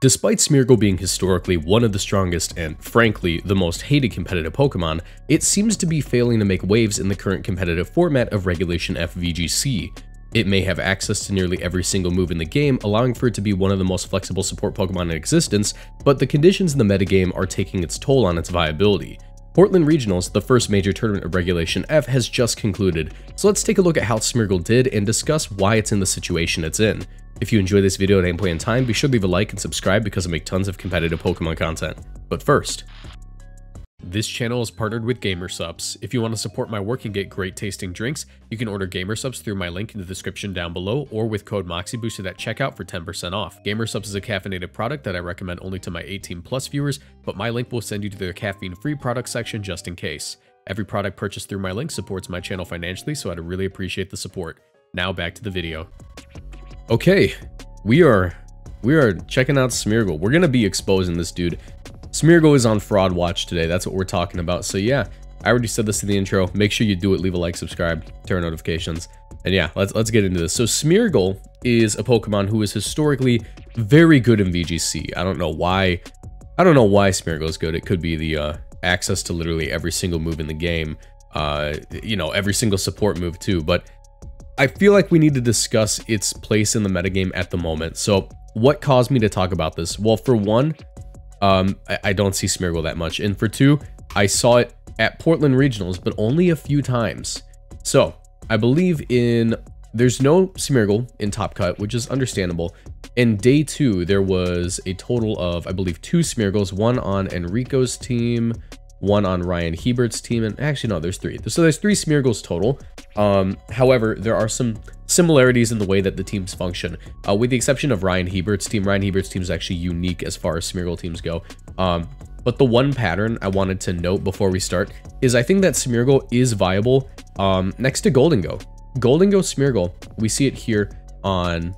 Despite Smeargle being historically one of the strongest and, frankly, the most hated competitive Pokemon, it seems to be failing to make waves in the current competitive format of Regulation F VGC. It may have access to nearly every single move in the game, allowing for it to be one of the most flexible support Pokemon in existence, but the conditions in the metagame are taking its toll on its viability. Portland Regionals, the first major tournament of Regulation F, has just concluded, so let's take a look at how Smeargle did and discuss why it's in the situation it's in. If you enjoy this video at any point in time, be sure to leave a like and subscribe because I make tons of competitive Pokemon content. But first, this channel is partnered with GamerSupps. If you want to support my work and get great tasting drinks, you can order GamerSupps through my link in the description down below or with code MoxieBoosted at checkout for 10% off. GamerSupps is a caffeinated product that I recommend only to my 18 plus viewers, but my link will send you to their caffeine-free product section just in case. Every product purchased through my link supports my channel financially, so I'd really appreciate the support. Now back to the video. Okay, we are we are checking out Smeargle. We're gonna be exposing this dude Smeargle is on Fraud Watch today. That's what we're talking about. So yeah, I already said this in the intro. Make sure you do it. Leave a like, subscribe, turn notifications. And yeah, let's let's get into this. So Smeargle is a Pokemon who is historically very good in VGC. I don't know why. I don't know why Smeargle is good. It could be the uh, access to literally every single move in the game. Uh, you know, every single support move too. But I feel like we need to discuss its place in the metagame at the moment. So what caused me to talk about this? Well, for one, um, I, I don't see Smeargle that much. And for two, I saw it at Portland Regionals, but only a few times. So I believe in there's no Smeargle in Top Cut, which is understandable. In day two, there was a total of, I believe, two Smeargles, one on Enrico's team, one on Ryan Hebert's team, and actually, no, there's three. So there's three Smeargles total. Um, however, there are some similarities in the way that the teams function, uh, with the exception of Ryan Hebert's team. Ryan Hebert's team is actually unique as far as Smeargle teams go. Um, but the one pattern I wanted to note before we start is I think that Smeargle is viable um, next to Gholdengo. Golden Go Smeargle, we see it here on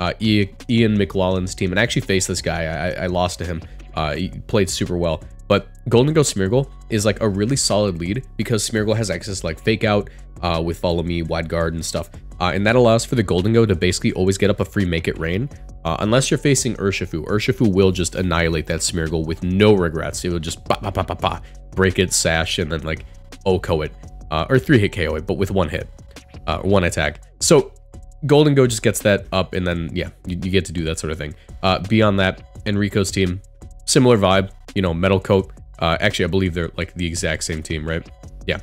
uh, Ian McLaughlin's team, and I actually faced this guy. I, I lost to him. Uh, he played super well. But Gholdengo Smeargle is like a really solid lead because Smeargle has access to like Fake Out uh, with Follow Me, Wide Guard, and stuff. Uh, and that allows for the Gholdengo to basically always get up a free Make It Rain. Uh, unless you're facing Urshifu. Urshifu will just annihilate that Smeargle with no regrets. It will just ba ba ba ba ba, break it, sash, and then like OHKO it. Uh, or 3-hit KO it, but with one hit. Uh, one attack. So Gholdengo just gets that up, and then, yeah, you, you get to do that sort of thing. Uh, beyond that, Enrico's team, similar vibe you know, Metal Coat. Uh, actually, I believe they're like the exact same team, right? Yeah.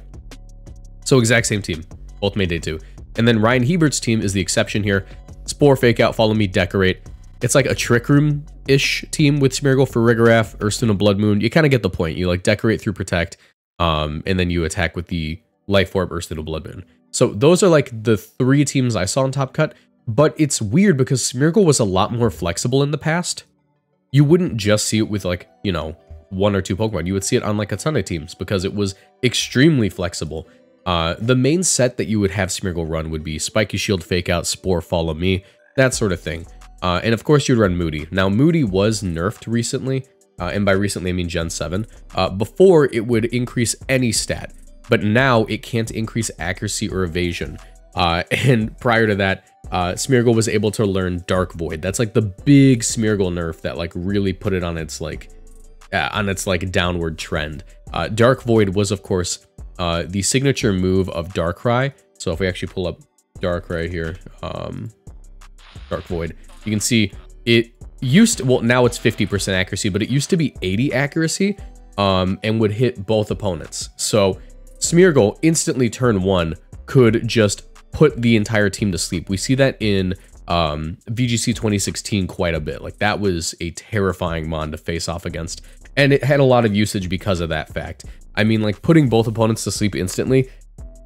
So exact same team. Both made day two. And then Ryan Hebert's team is the exception here. Spore, Fake Out, Follow Me, Decorate. It's like a Trick Room-ish team with Smeargle for Rigorath, Ursaluna Blood Moon. You kind of get the point. You like Decorate through Protect, um, and then you attack with the Life Orb, Ursaluna Blood Moon. So those are like the three teams I saw in Top Cut. But it's weird because Smeargle was a lot more flexible in the past you wouldn't just see it with like, you know, one or two Pokemon. You would see it on like a ton of teams because it was extremely flexible. Uh, the main set that you would have Smeargle run would be Spiky Shield, Fake Out, Spore, Follow Me, that sort of thing. Uh, and of course, you'd run Moody. Now, Moody was nerfed recently, uh, and by recently I mean Gen 7. Uh, before, it would increase any stat, but now it can't increase accuracy or evasion. Uh, and prior to that, uh, Smeargle was able to learn Dark Void. That's like the big Smeargle nerf that like really put it on its like uh, on its like downward trend. Uh, Dark Void was of course uh, the signature move of Darkrai. So if we actually pull up Darkrai here, um, Dark Void, you can see it used to, well now it's 50% accuracy, but it used to be 80 accuracy um, and would hit both opponents. So Smeargle instantly turn one could just put the entire team to sleep. We see that in um, VGC 2016 quite a bit. Like that was a terrifying mon to face off against. And it had a lot of usage because of that fact. I mean, like putting both opponents to sleep instantly.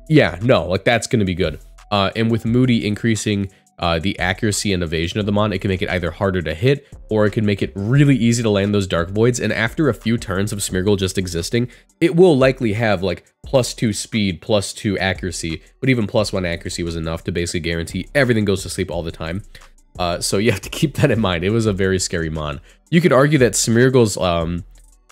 Yeah, no, like that's going to be good. Uh, and with Moody increasing uh, the accuracy and evasion of the Mon, it can make it either harder to hit or it can make it really easy to land those Dark Voids. And after a few turns of Smeargle just existing, it will likely have like plus two speed, plus two accuracy, but even plus one accuracy was enough to basically guarantee everything goes to sleep all the time. Uh, so you have to keep that in mind. It was a very scary Mon. You could argue that Smeargle's um,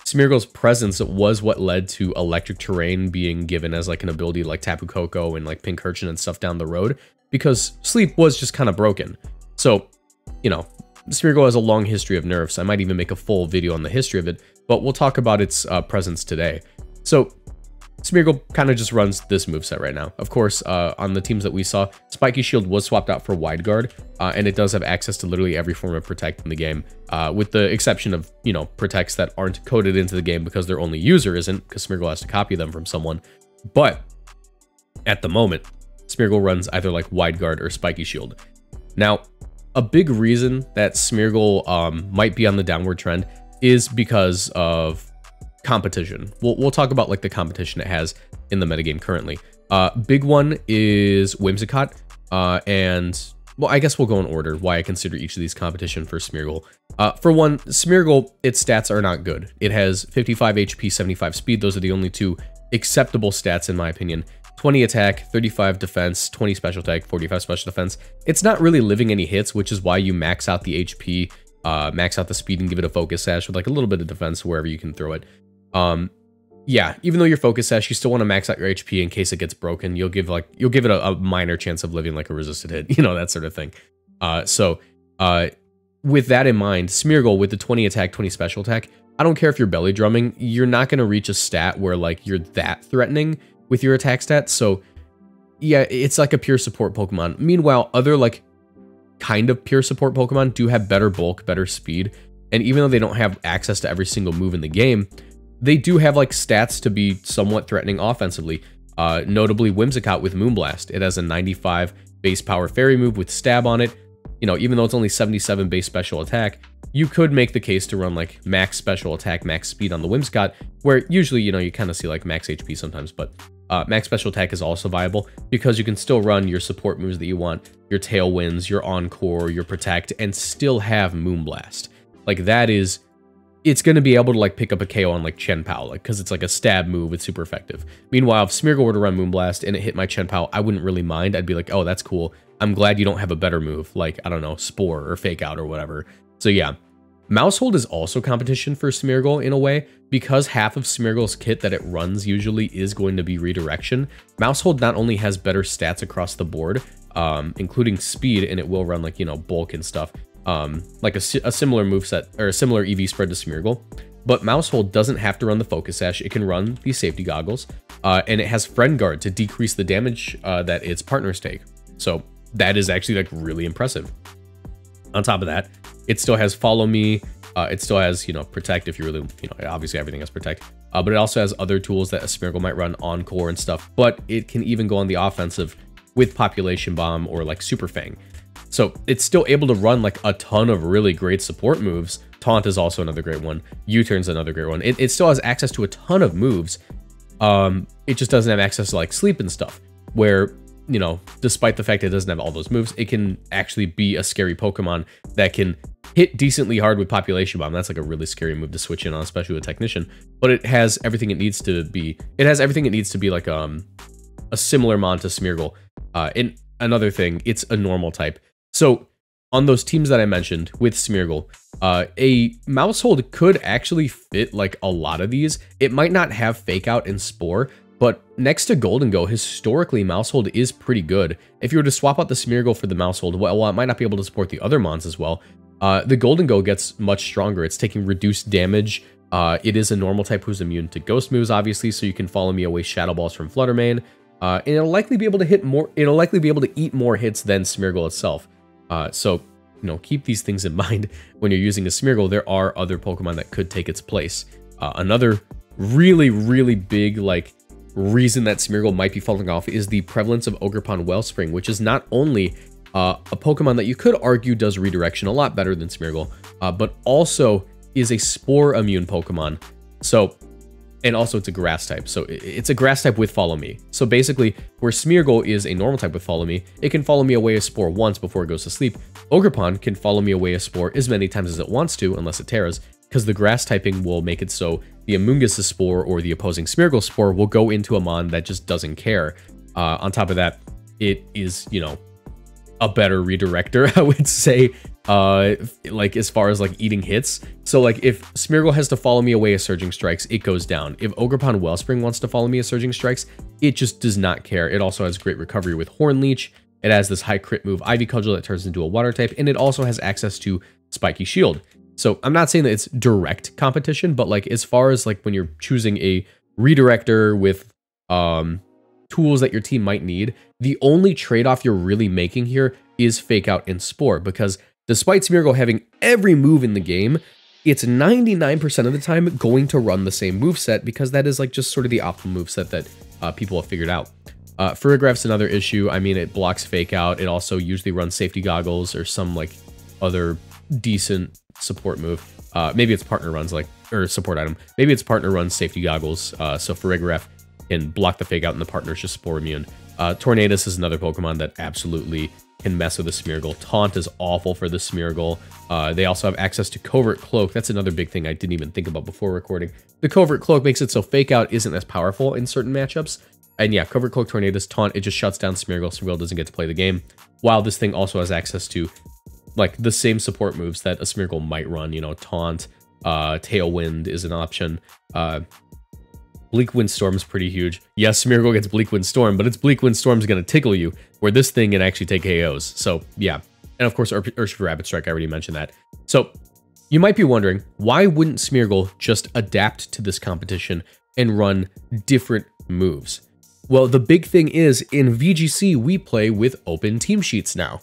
Smeargle's presence was what led to electric terrain being given as like an ability like Tapu Koko and like Pincurchin and stuff down the road because sleep was just kind of broken. So, you know, Smeargle has a long history of nerfs. I might even make a full video on the history of it, but we'll talk about its uh, presence today. So Smeargle kind of just runs this move set right now. Of course, uh, on the teams that we saw, Spiky Shield was swapped out for Wide Guard, uh, and it does have access to literally every form of Protect in the game, uh, with the exception of, you know, Protects that aren't coded into the game because their only user isn't, because Smeargle has to copy them from someone. But at the moment, Smeargle runs either like Wide Guard or Spiky Shield. Now, a big reason that Smeargle um, might be on the downward trend is because of competition. We'll, we'll talk about like the competition it has in the metagame currently. Uh, big one is Whimsicott, uh, and well, I guess we'll go in order why I consider each of these competition for Smeargle. Uh, for one, Smeargle, its stats are not good. It has 55 HP, 75 speed. Those are the only two acceptable stats in my opinion. 20 attack, 35 defense, 20 special attack, 45 special defense. It's not really living any hits, which is why you max out the HP, uh, max out the speed and give it a focus sash with like a little bit of defense wherever you can throw it. Um, yeah, even though your focus sash, you still want to max out your HP in case it gets broken. You'll give like you'll give it a, a minor chance of living like a resisted hit, you know that sort of thing. Uh, so uh, with that in mind, Smeargle with the 20 attack, 20 special attack, I don't care if you're belly drumming, you're not gonna reach a stat where like you're that threatening with your attack stats. So yeah, it's like a pure support Pokemon. Meanwhile, other like kind of pure support Pokemon do have better bulk, better speed, and even though they don't have access to every single move in the game, they do have like stats to be somewhat threatening offensively. Uh, notably Whimsicott with Moonblast. It has a 95 base power fairy move with stab on it. You know, even though it's only 77 base special attack, you could make the case to run like max special attack, max speed on the Whimsicott, where usually, you know, you kind of see like max HP sometimes, but uh, max special attack is also viable because you can still run your support moves that you want, your Tailwinds, your Encore, your Protect, and still have Moonblast. Like that is it's going to be able to like pick up a KO on like Chien-Pao, like because it's like a stab move. It's super effective. Meanwhile, if Smeargle were to run Moonblast and it hit my Chien-Pao, I wouldn't really mind. I'd be like, oh, that's cool. I'm glad you don't have a better move, like I don't know, Spore or Fake Out or whatever. So yeah, Maushold is also competition for Smeargle in a way because half of Smeargle's kit that it runs usually is going to be redirection. Maushold not only has better stats across the board, um, including speed, and it will run like you know bulk and stuff um, like a, a similar move set or a similar EV spread to Smeargle. But Maushold doesn't have to run the Focus Sash. It can run the Safety Goggles, uh, and it has Friend Guard to decrease the damage uh, that its partners take. So that is actually like really impressive. On top of that, it still has Follow Me. Uh, it still has, you know, Protect if you really, you know, obviously everything has Protect. Uh, but it also has other tools that a Smeargle might run Encore and stuff. But it can even go on the offensive with Population Bomb or like Super Fang. So it's still able to run like a ton of really great support moves. Taunt is also another great one. U-turn's another great one. It, it still has access to a ton of moves. Um, it just doesn't have access to like sleep and stuff where, you know, despite the fact it doesn't have all those moves, it can actually be a scary Pokemon that can hit decently hard with Population Bomb. That's like a really scary move to switch in on, especially with Technician. But it has everything it needs to be. It has everything it needs to be like um a similar Mon to Smeargle. Uh, and another thing, it's a normal type. So on those teams that I mentioned with Smeargle, uh, a Maushold could actually fit like a lot of these. It might not have Fake Out and Spore, but next to Gholdengo, historically, Maushold is pretty good. If you were to swap out the Smeargle for the Maushold, well, it might not be able to support the other Mons as well. Uh, the Gholdengo gets much stronger. It's taking reduced damage. Uh, it is a normal type who's immune to ghost moves, obviously, so you can follow me away Shadow Balls from Flutter Mane. Uh, and it'll likely be able to hit more. It'll likely be able to eat more hits than Smeargle itself. Uh, so, you know, keep these things in mind when you're using a Smeargle. There are other Pokemon that could take its place. Uh, another really, really big, like, reason that Smeargle might be falling off is the prevalence of Ogerpon Wellspring, which is not only uh, a Pokemon that you could argue does redirection a lot better than Smeargle, uh, but also is a Spore immune Pokemon. So and also it's a grass type. So it's a grass type with Follow Me. So basically, where Smeargle is a normal type with Follow Me, it can follow me away a Spore once before it goes to sleep. Ogerpon can follow me away a Spore as many times as it wants to, unless it tears, because the grass typing will make it so the Amoonguss Spore or the opposing Smeargle Spore will go into a Mon that just doesn't care. Uh, on top of that, it is, you know, a better redirector, I would say, uh, like as far as like eating hits. So like if Smeargle has to follow me away a Surging Strikes, it goes down. If Ogerpon Wellspring wants to follow me a Surging Strikes, it just does not care. It also has great recovery with Horn Leech. It has this high crit move Ivy Cudgel that turns into a water type, and it also has access to Spiky Shield. So I'm not saying that it's direct competition, but like as far as like when you're choosing a redirector with um, tools that your team might need, the only trade-off you're really making here is Fake Out and Spore, because despite Smeargle having every move in the game, it's 99% of the time going to run the same move set because that is like just sort of the optimal move set that uh, people have figured out. Uh, Farigiraf's another issue. I mean, it blocks Fake Out. It also usually runs Safety Goggles or some like other decent support move. Uh, maybe its partner runs like, or support item. Maybe its partner runs Safety Goggles. Uh, so Farigiraf can block the Fake Out and the partner's just Spore immune. Uh, Tornadus is another Pokemon that absolutely can mess with the Smeargle. Taunt is awful for the Smeargle. Uh, they also have access to Covert Cloak. That's another big thing I didn't even think about before recording. The Covert Cloak makes it so Fake Out isn't as powerful in certain matchups. And yeah, Covert Cloak, Tornadus, Taunt, it just shuts down Smeargle. So Smeargle doesn't get to play the game. While this thing also has access to like the same support moves that a Smeargle might run, you know, Taunt, uh, Tailwind is an option. Uh, Bleak Wind Storm is pretty huge. Yes, Smeargle gets Bleak Wind Storm, but its Bleak Wind Storm is going to tickle you, where this thing can actually take KOs. So, yeah. And of course, Urshifu Rapid Strike, I already mentioned that. So, you might be wondering, why wouldn't Smeargle just adapt to this competition and run different moves? Well, the big thing is, in VGC, we play with open team sheets now.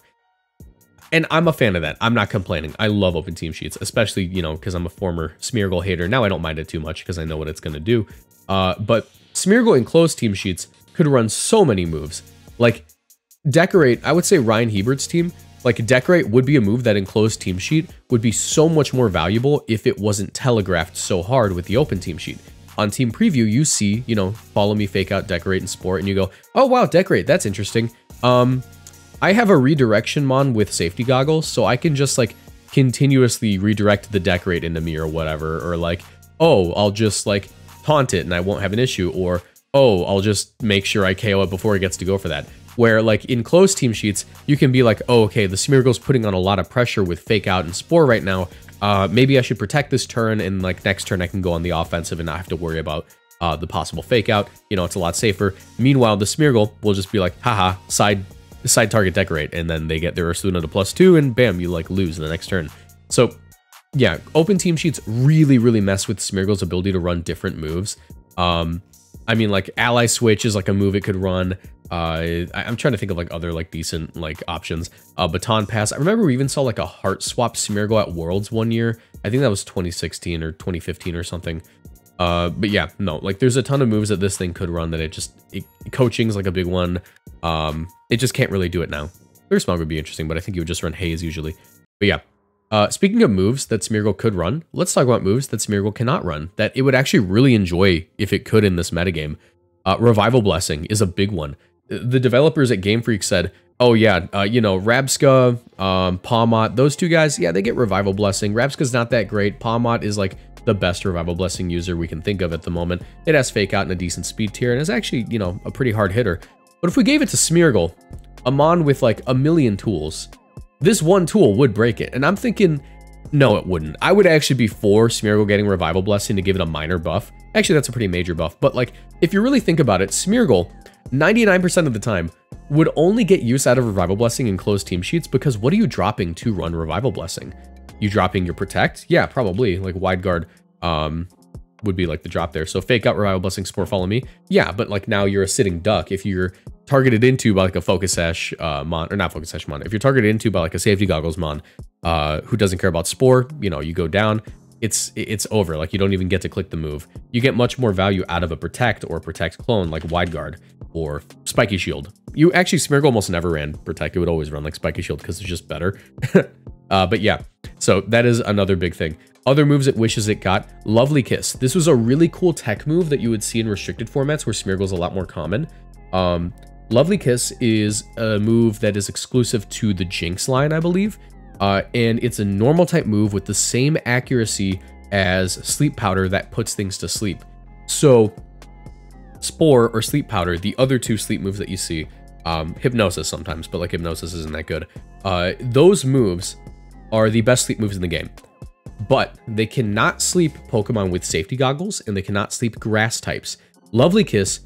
And I'm a fan of that. I'm not complaining. I love open team sheets, especially, you know, because I'm a former Smeargle hater. Now I don't mind it too much because I know what it's going to do. Uh, but Smeargle in closed team sheets could run so many moves. Like, Decorate, I would say Ryan Hebert's team, like Decorate would be a move that in closed team sheet would be so much more valuable if it wasn't telegraphed so hard with the open team sheet. On team preview, you see, you know, follow me, fake out, decorate, and spore, and you go, oh wow, decorate, that's interesting. Um, I have a redirection mon with safety goggles, so I can just like continuously redirect the decorate into me or whatever, or like, oh, I'll just like taunt it and I won't have an issue, or oh, I'll just make sure I KO it before it gets to go for that. Where like in closed team sheets, you can be like, oh, okay, the Smeargle's putting on a lot of pressure with Fake Out and Spore right now. Uh, maybe I should protect this turn and like next turn I can go on the offensive and not have to worry about uh, the possible Fake Out. You know, it's a lot safer. Meanwhile, the Smeargle will just be like, haha, side side target decorate, and then they get their Ursaluna to plus two, and bam, you like lose the next turn. So yeah, open team sheets really, really mess with Smeargle's ability to run different moves. Um, I mean, like ally switch is like a move it could run. Uh, I, am trying to think of like other like decent like options. Uh, baton pass. I remember we even saw like a heart swap Smeargle at Worlds one year. I think that was 2016 or 2015 or something. Uh, but yeah, no, like there's a ton of moves that this thing could run that it just it, coaching's like a big one. Um, it just can't really do it now. Clear Smog would be interesting, but I think you would just run haze usually. But yeah, uh, speaking of moves that Smeargle could run, let's talk about moves that Smeargle cannot run, that it would actually really enjoy if it could in this metagame. Uh, Revival Blessing is a big one. The developers at Game Freak said, oh yeah, uh, you know, Rabsca, um, Pawmot, those two guys, yeah, they get Revival Blessing. Rabsca's not that great. Pawmot is like the best Revival Blessing user we can think of at the moment. It has Fake Out and a decent speed tier and is actually, you know, a pretty hard hitter. But if we gave it to Smeargle, a mon with like a million tools, this one tool would break it. And I'm thinking, no, it wouldn't. I would actually be for Smeargle getting Revival Blessing to give it a minor buff. Actually, that's a pretty major buff. But like, if you really think about it, Smeargle, 99% of the time, would only get use out of Revival Blessing in closed team sheets because what are you dropping to run Revival Blessing? You dropping your Protect? Yeah, probably. Like Wide Guard um, would be like the drop there. So Fake Out, Revival Blessing, Spore, Follow Me. Yeah, but like now you're a sitting duck. If you're targeted into by like a focus sash uh, mon or not focus sash mon. If you're targeted into by like a safety goggles mon uh, who doesn't care about spore you know you go down it's it's over. Like you don't even get to click the move. You get much more value out of a protect or protect clone like wide guard or spiky shield. You actually smeargle almost never ran protect. It would always run like spiky shield because it's just better. Uh, but yeah so that is another big thing other moves it wishes it got lovely kiss this was a really cool tech move that you would see in restricted formats where smeargle is a lot more common um, Lovely Kiss is a move that is exclusive to the Jynx line, I believe. Uh, and it's a normal type move with the same accuracy as Sleep Powder that puts things to sleep. So, Spore or Sleep Powder, the other two sleep moves that you see, um, Hypnosis sometimes, but like Hypnosis isn't that good. Uh, those moves are the best sleep moves in the game. But they cannot sleep Pokemon with safety goggles, and they cannot sleep grass types. Lovely Kiss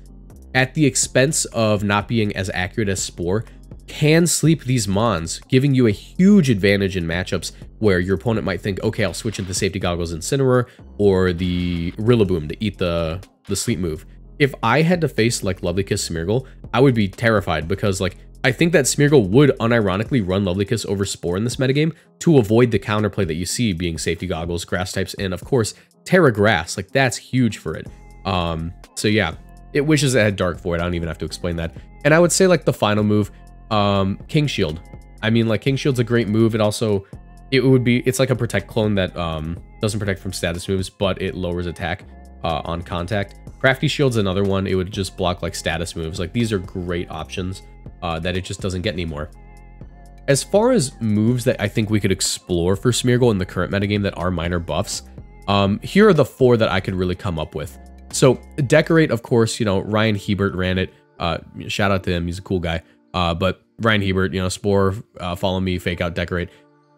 at the expense of not being as accurate as Spore, can sleep these Mons, giving you a huge advantage in matchups where your opponent might think, okay, I'll switch into Safety Goggles Incineroar or the Rillaboom to eat the, the sleep move. If I had to face like Lovely Kiss Smeargle, I would be terrified because like I think that Smeargle would unironically run Lovely Kiss over Spore in this metagame to avoid the counterplay that you see being Safety Goggles, Grass types, and of course, Tera Grass. Like that's huge for it. Um, so yeah, it wishes it had Dark Void. I don't even have to explain that. And I would say like the final move, um, King Shield. I mean, like King Shield's a great move. It also, it would be, it's like a protect clone that um, doesn't protect from status moves, but it lowers attack uh, on contact. Crafty Shield's another one. It would just block like status moves. Like these are great options uh, that it just doesn't get anymore. As far as moves that I think we could explore for Smeargle in the current metagame that are minor buffs, um, here are the four that I could really come up with. So Decorate, of course, you know, Ryan Hebert ran it. Uh, shout out to him. He's a cool guy. Uh, but Ryan Hebert, you know, Spore, uh, Follow Me, Fake Out, Decorate.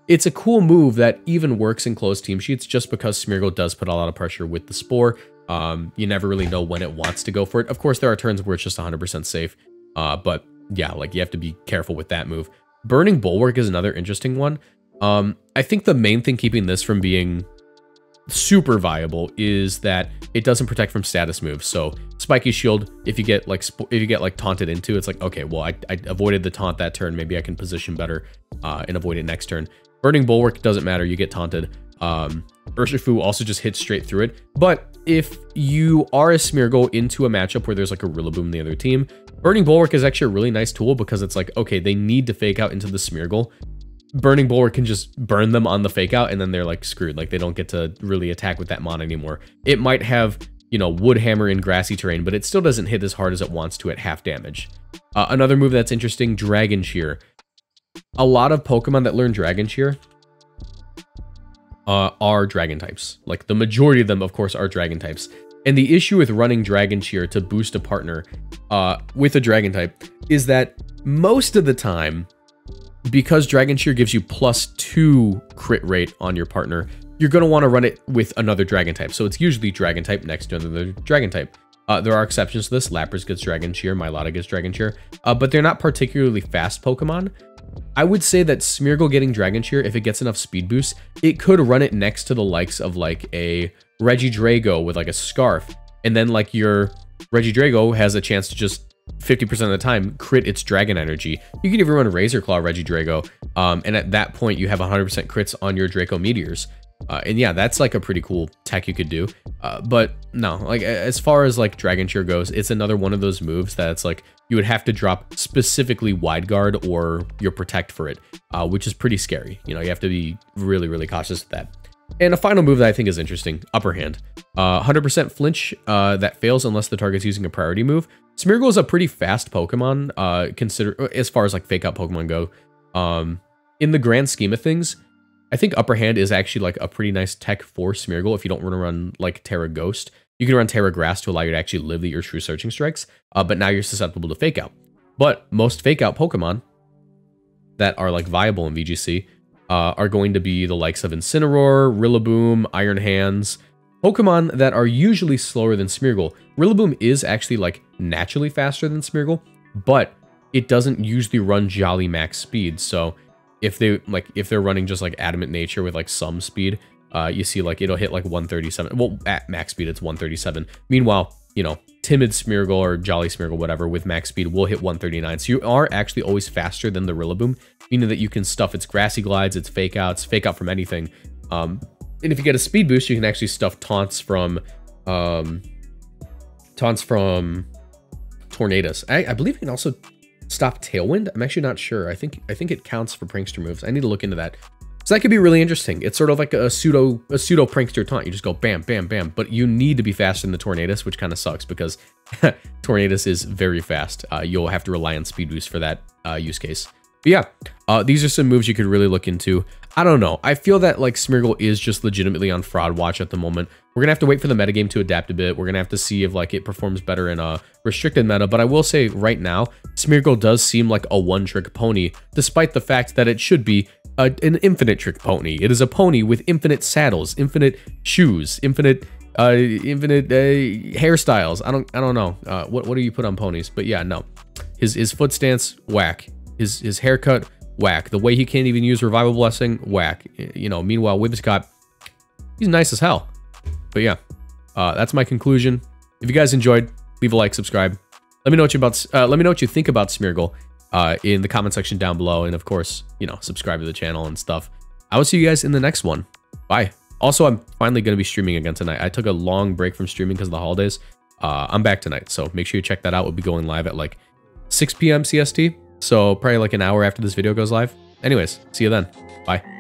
It's a cool move that even works in closed team sheets just because Smeargle does put a lot of pressure with the Spore. Um, you never really know when it wants to go for it. Of course, there are turns where it's just 100% safe. Uh, but yeah, like you have to be careful with that move. Burning Bulwark is another interesting one. Um, I think the main thing keeping this from being super viable is that it doesn't protect from status moves. So spiky shield, if you get like if you get like taunted into, it's like okay, well I, I avoided the taunt that turn. Maybe I can position better uh, and avoid it next turn. Burning bulwark doesn't matter. You get taunted. Um, Urshifu also just hits straight through it. But if you are a Smeargle into a matchup where there's like a Rillaboom the other team, Burning Bulwark is actually a really nice tool because it's like, okay, they need to fake out into the Smeargle Burning Bulwark can just burn them on the fake out and then they're like screwed. Like they don't get to really attack with that mon anymore. It might have, you know, Wood Hammer in grassy terrain, but it still doesn't hit as hard as it wants to at half damage. Uh, another move that's interesting, Dragon Cheer. A lot of Pokemon that learn Dragon Cheer uh, are Dragon types. Like the majority of them, of course, are Dragon types. And the issue with running Dragon Cheer to boost a partner uh, with a Dragon type is that most of the time, because Dragon Cheer gives you plus two crit rate on your partner, you're going to want to run it with another dragon type. So it's usually dragon type next to another dragon type. Uh, there are exceptions to this. Lapras gets Dragon Cheer, Milotic gets Dragon Cheer, uh, but they're not particularly fast Pokemon. I would say that Smeargle getting Dragon Cheer, if it gets enough speed boost, it could run it next to the likes of like a Regidrago with like a Scarf, and then like your Regidrago has a chance to just 50% of the time crit its dragon energy. You can even run Razor Claw Regidrago, um, and at that point you have 100% crits on your Draco Meteors. Uh, and yeah, that's like a pretty cool tech you could do. Uh, but no, like as far as like Dragon Cheer goes, it's another one of those moves that's like you would have to drop specifically Wide Guard or your Protect for it, uh, which is pretty scary. You know, you have to be really, really cautious with that. And a final move that I think is interesting, Upper Hand. 100% uh, flinch uh, that fails unless the target's using a priority move. Smeargle is a pretty fast Pokemon, uh, consider as far as like fake out Pokemon go. Um, in the grand scheme of things, I think Upper Hand is actually like a pretty nice tech for Smeargle if you don't want to run like Tera Ghost. You can run Tera Grass to allow you to actually live the Urshifu Surging Strikes, uh, but now you're susceptible to fake out. But most fake out Pokemon that are like viable in VGC uh, are going to be the likes of Incineroar, Rillaboom, Iron Hands, Pokemon that are usually slower than Smeargle. Rillaboom is actually like naturally faster than Smeargle, but it doesn't usually run Jolly max speed. So if they like if they're running just like Adamant Nature with like some speed, uh, you see like it'll hit like 137. Well, at max speed it's 137. Meanwhile, you know, Timid Smeargle or Jolly Smeargle, whatever, with max speed will hit 139. So you are actually always faster than the Rillaboom, meaning that you can stuff its grassy glides, its fake outs, fake out from anything. Um, and if you get a speed boost, you can actually stuff taunts from um, taunts from Tornadus. I, I believe you can also stop Tailwind. I'm actually not sure. I think I think it counts for prankster moves. I need to look into that. So that could be really interesting. It's sort of like a pseudo a pseudo prankster taunt. You just go bam, bam, bam. But you need to be faster than the Tornadus, which kind of sucks because Tornadus is very fast. Uh, you'll have to rely on speed boost for that uh, use case. But yeah, uh, these are some moves you could really look into. I don't know. I feel that like Smeargle is just legitimately on fraud watch at the moment. We're gonna have to wait for the metagame to adapt a bit. We're gonna have to see if like it performs better in a restricted meta. But I will say right now, Smeargle does seem like a one-trick pony, despite the fact that it should be a, an infinite trick pony. It is a pony with infinite saddles, infinite shoes, infinite uh, infinite uh, hairstyles. I don't I don't know. Uh, what what do you put on ponies? But yeah, no. His his foot stance whack His his haircut, whack. The way he can't even use Revival Blessing, whack. You know, meanwhile, Whimsicott, he's nice as hell. But yeah, uh, that's my conclusion. If you guys enjoyed, leave a like, subscribe. Let me know what you about. Uh, let me know what you think about Smeargle uh, in the comment section down below, and of course, you know, subscribe to the channel and stuff. I will see you guys in the next one. Bye. Also, I'm finally going to be streaming again tonight. I took a long break from streaming because of the holidays. Uh, I'm back tonight, so make sure you check that out. We'll be going live at like 6 p.m. CST, so probably like an hour after this video goes live. Anyways, see you then. Bye.